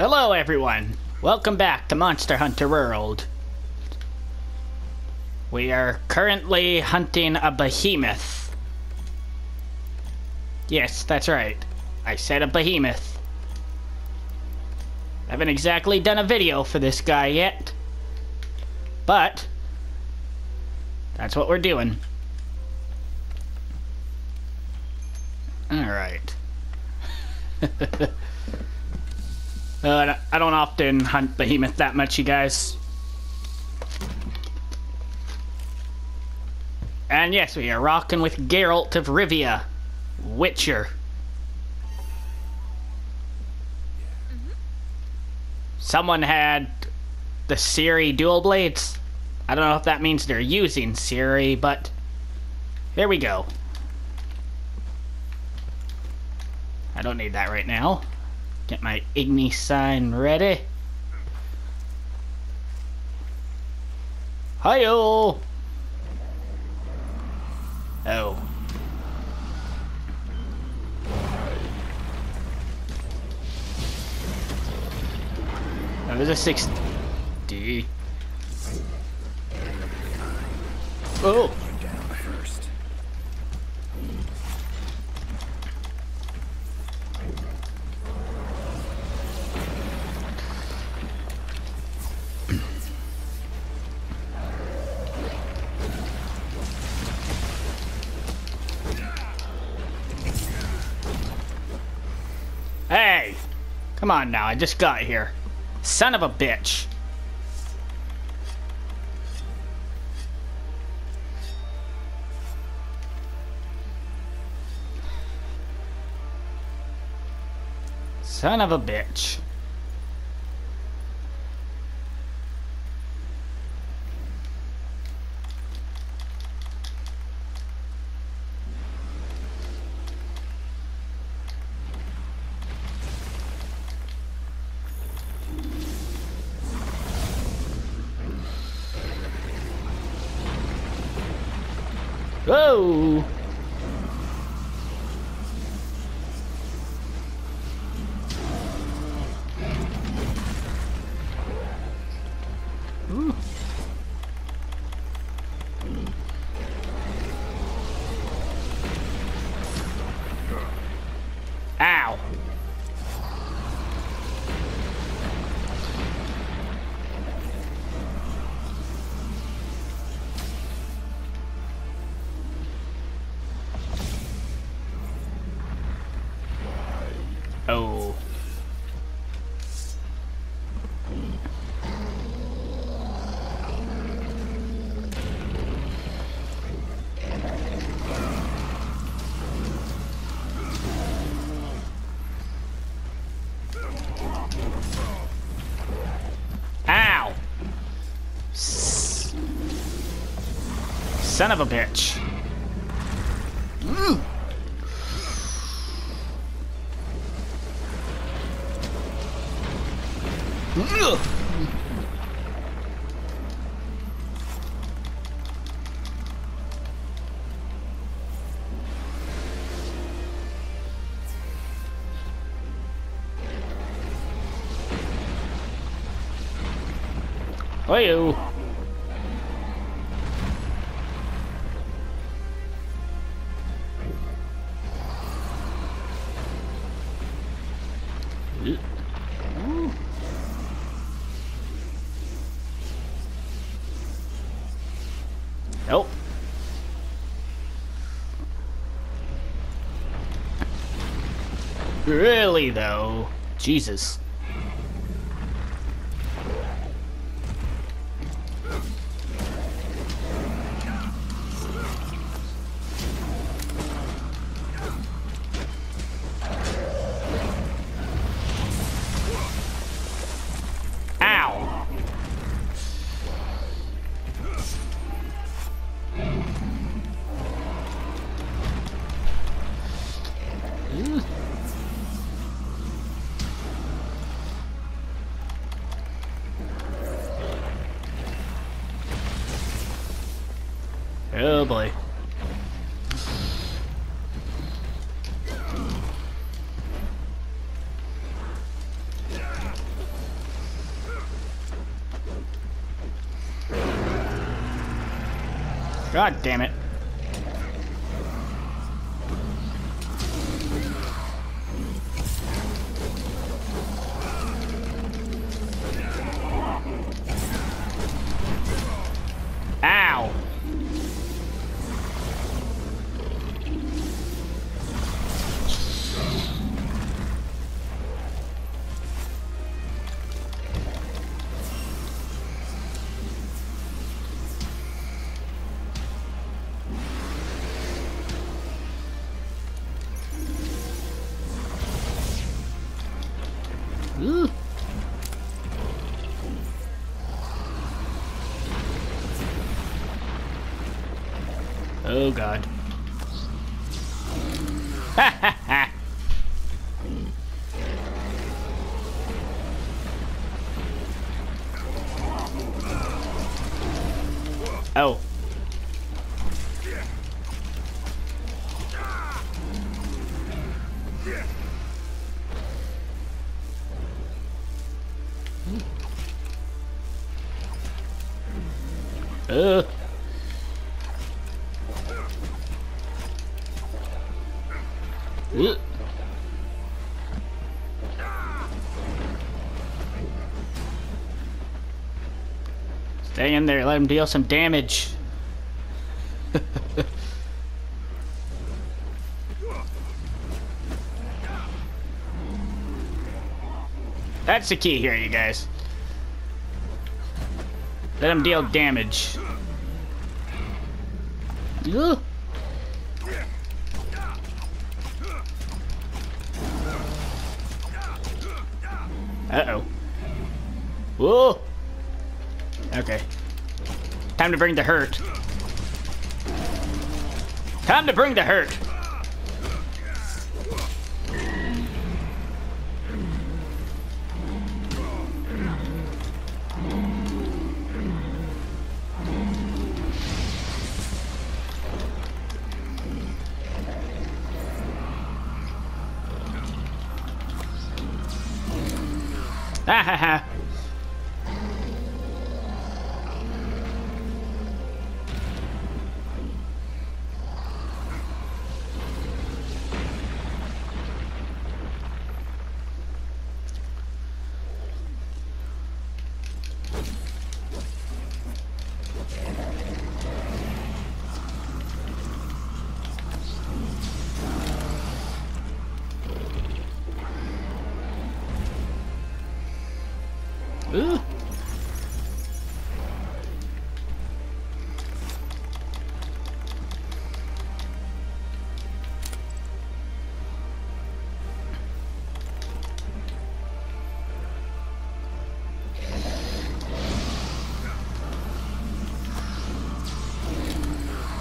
Hello, everyone. Welcome back to Monster Hunter World. We are currently hunting a behemoth. Yes, that's right. I said a behemoth. I haven't exactly done a video for this guy yet. But, that's what we're doing. Alright. Uh, I don't often hunt behemoth that much, you guys. And yes, we are rocking with Geralt of Rivia, Witcher. Someone had the Ciri dual blades. I don't know if that means they're using Ciri, but here we go. I don't need that right now. Get my Igni sign ready. Hiyo! Oh. Oh, there's a 6D. Oh! Hey! Come on now, I just got here. Son of a bitch. Son of a bitch. Son of a bitch. Mm. Ugh. Hey-o. Though? Jesus. Oh boy. God damn it. Oh god. Stay in there, let him deal some damage. That's the key here, you guys. Let him deal damage. Ugh. Whoa! Okay. Time to bring the hurt. Time to bring the hurt. Ah ha ha.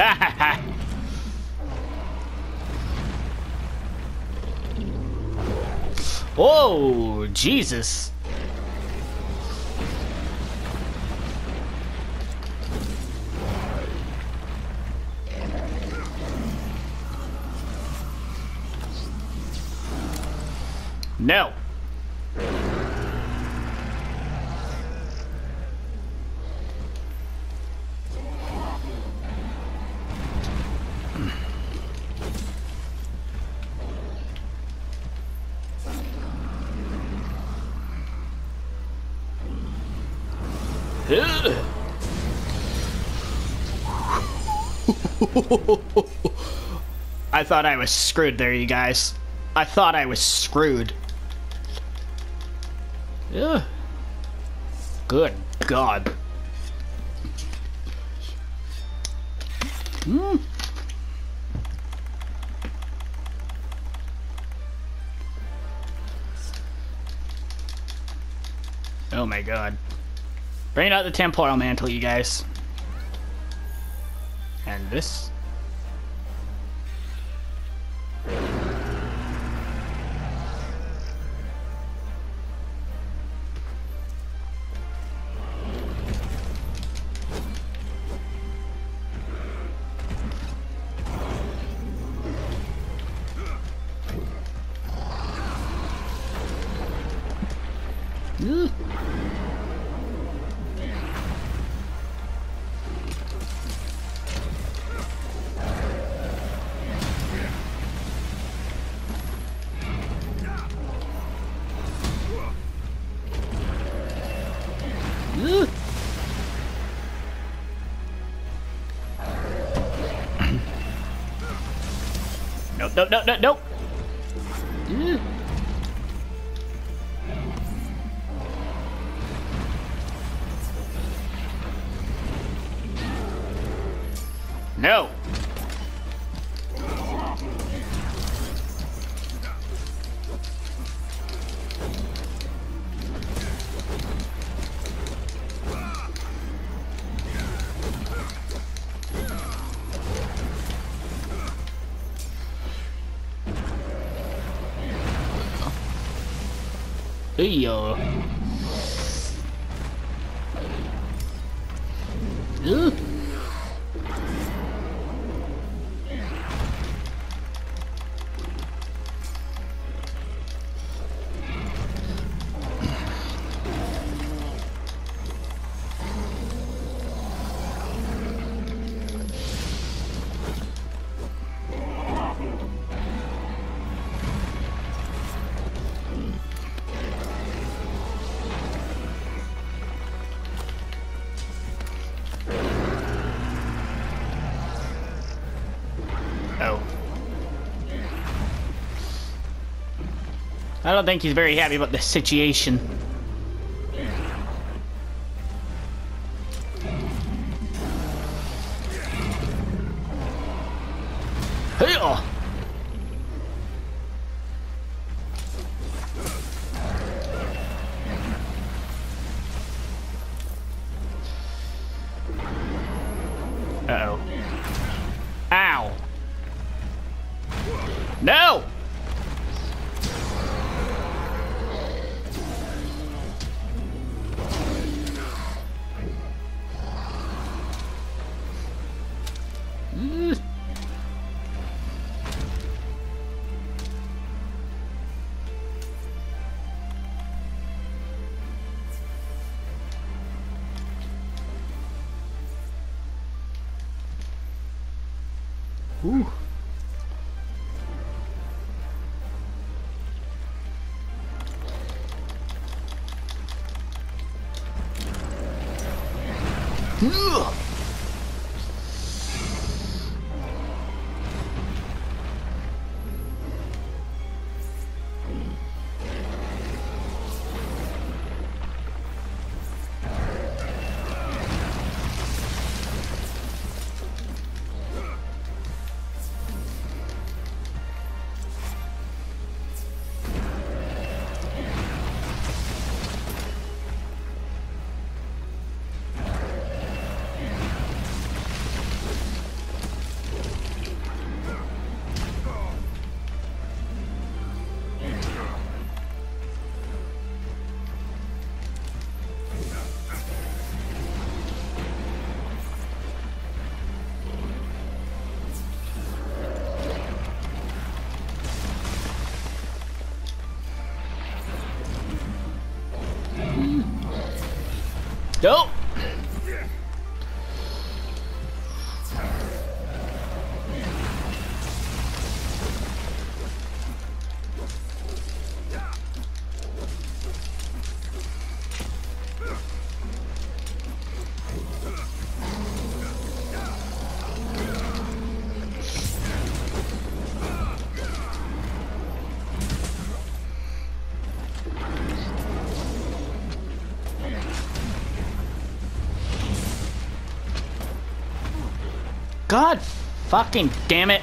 oh, Jesus. No. Ugh. I thought I was screwed there, you guys. I thought I was screwed. Yeah. Good God. Hmm. Oh my God. Bring out the temporal mantle, you guys. And this. No, no, no, no, Hey, uh. I don't think he's very happy about the situation. Ugh. Nope. God fucking damn it.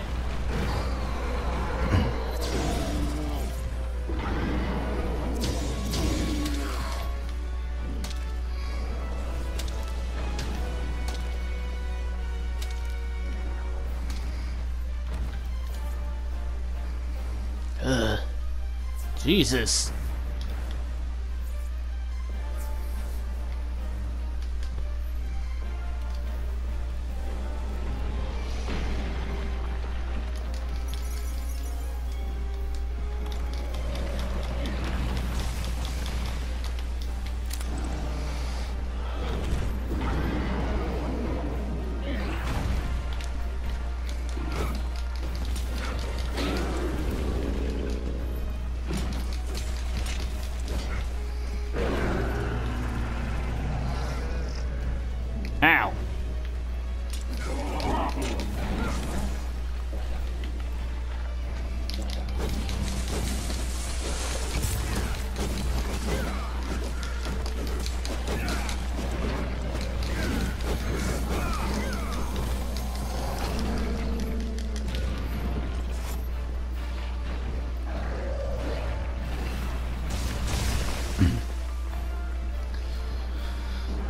Jesus.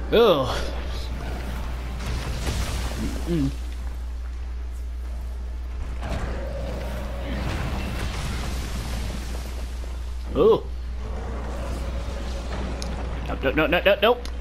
Ugh. Mm. Ooh. Nope, nope, nope, nope, nope.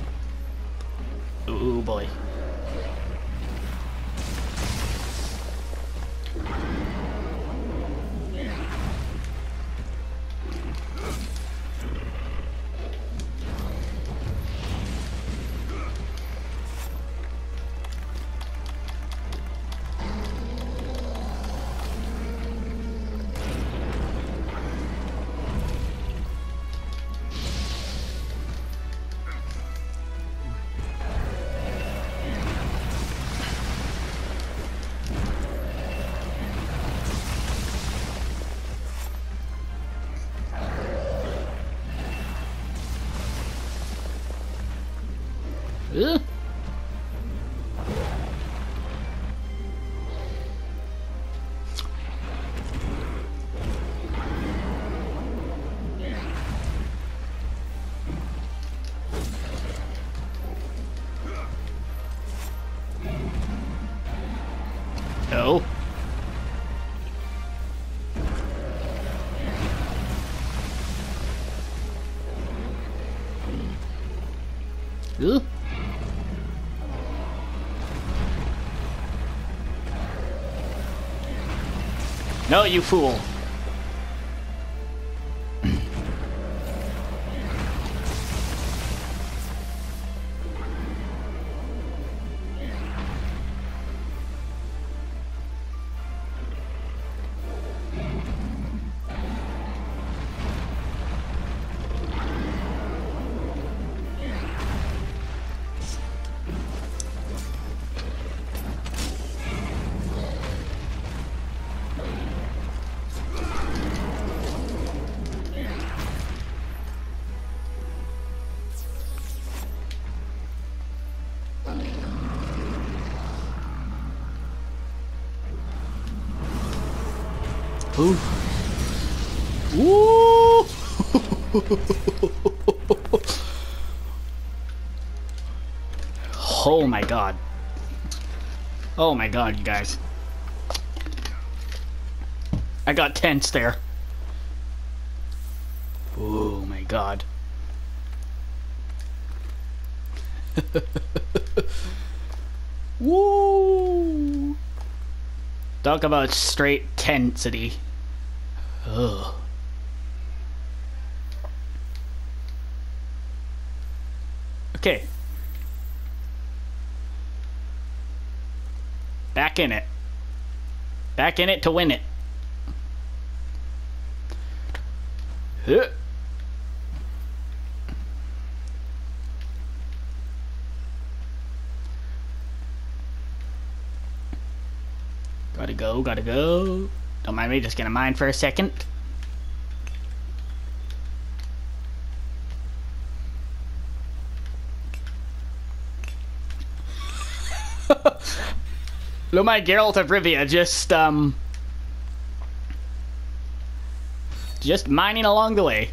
No, you fool. Ooh. Ooh. oh my god. Oh my god, you guys. I got tense there. Oh my god. Woo! Talk about straight tensity. Ugh. Okay. Back in it. Back in it to win it. Huh. Gotta go, gotta go. Don't mind me, just gonna mine for a second. Lo my Geralt of Rivia just um just mining along the way.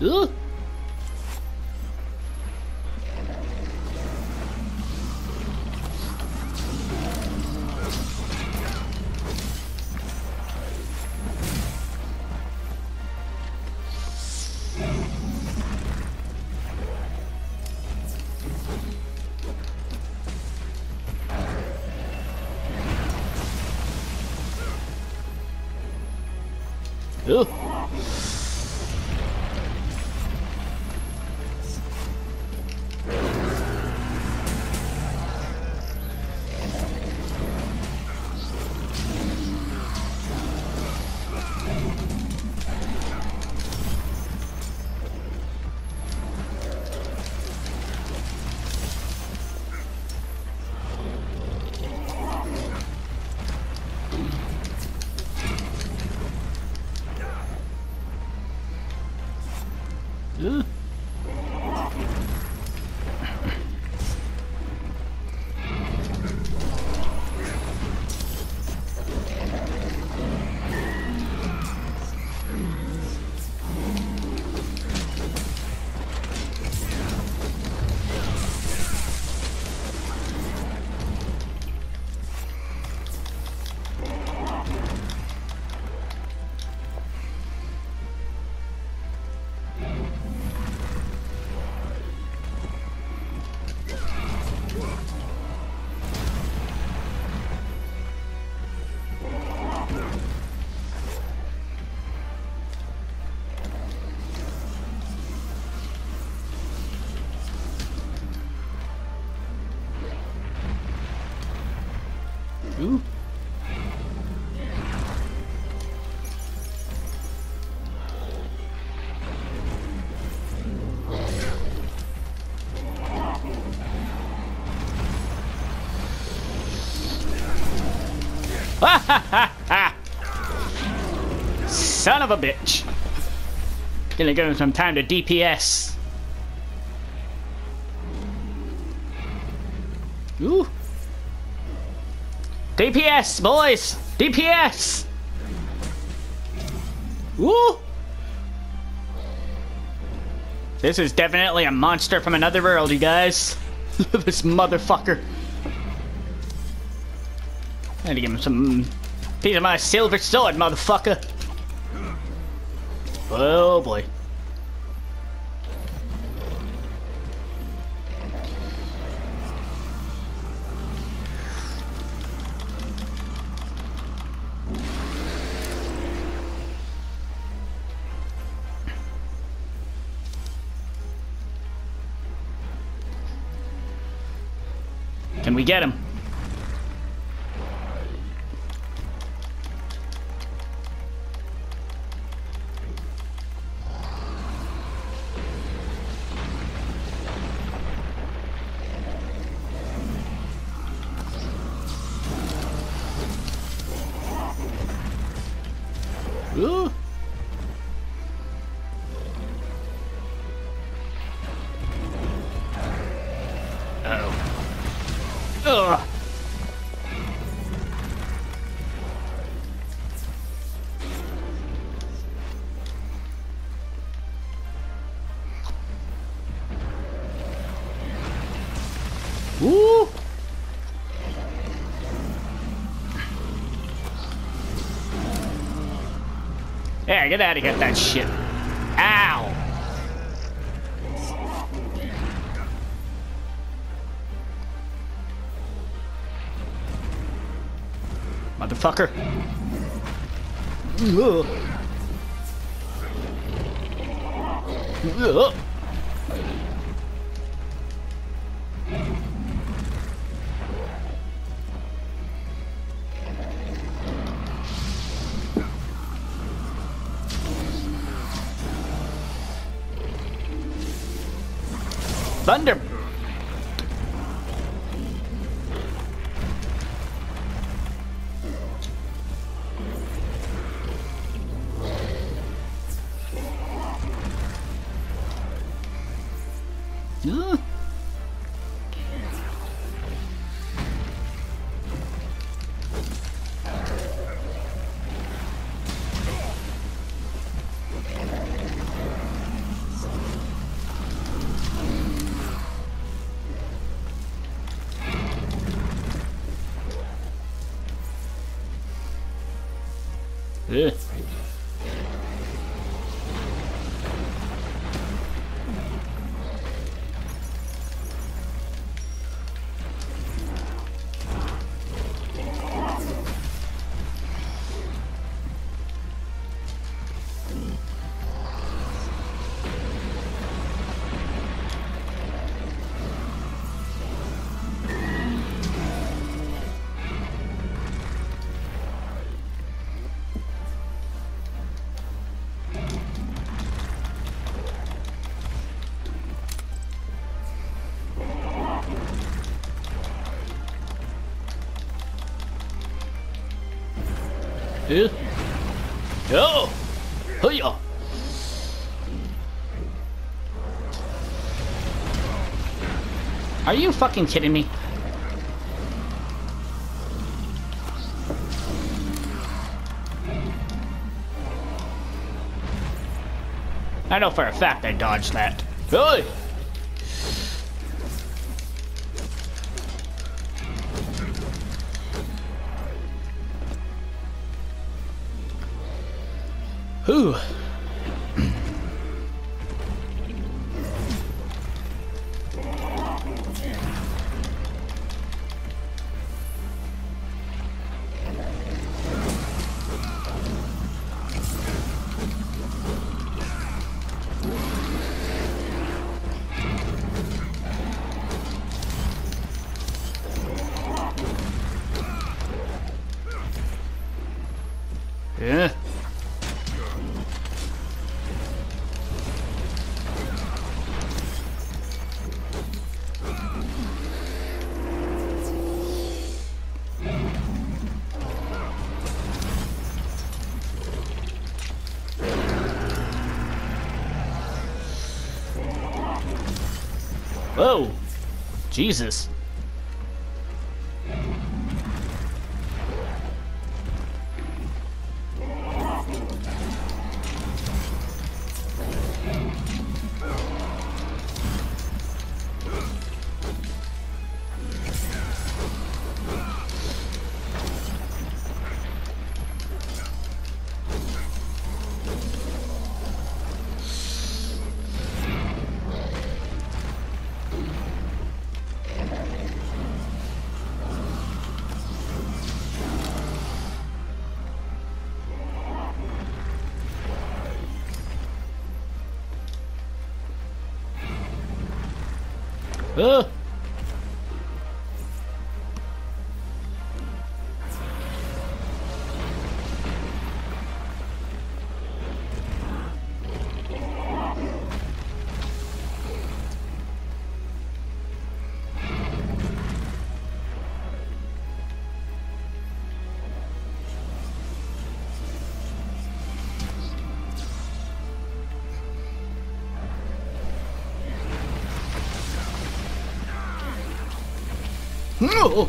Ugh. Son of a bitch. Gonna give him some time to DPS. Ooh. DPS, boys! DPS! Woo! This is definitely a monster from another world, you guys. this motherfucker. I had to give him some piece of my silver sword, motherfucker. Oh boy. Can we get him? Yeah, get out of here, that shit. Ow! Motherfucker. Ugh. Ugh. Oh! Hiya! Uh. Are you fucking kidding me? I know for a fact I dodged that. Hey! Whew. Jesus. Uh. No.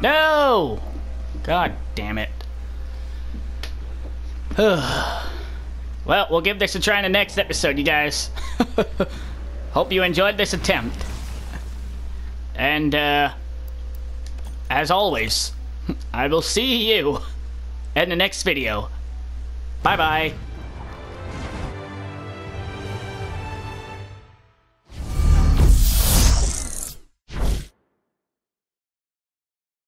No! God damn it. well, we'll give this a try in the next episode, you guys. Hope you enjoyed this attempt. And, uh, as always, I will see you in the next video. Bye-bye.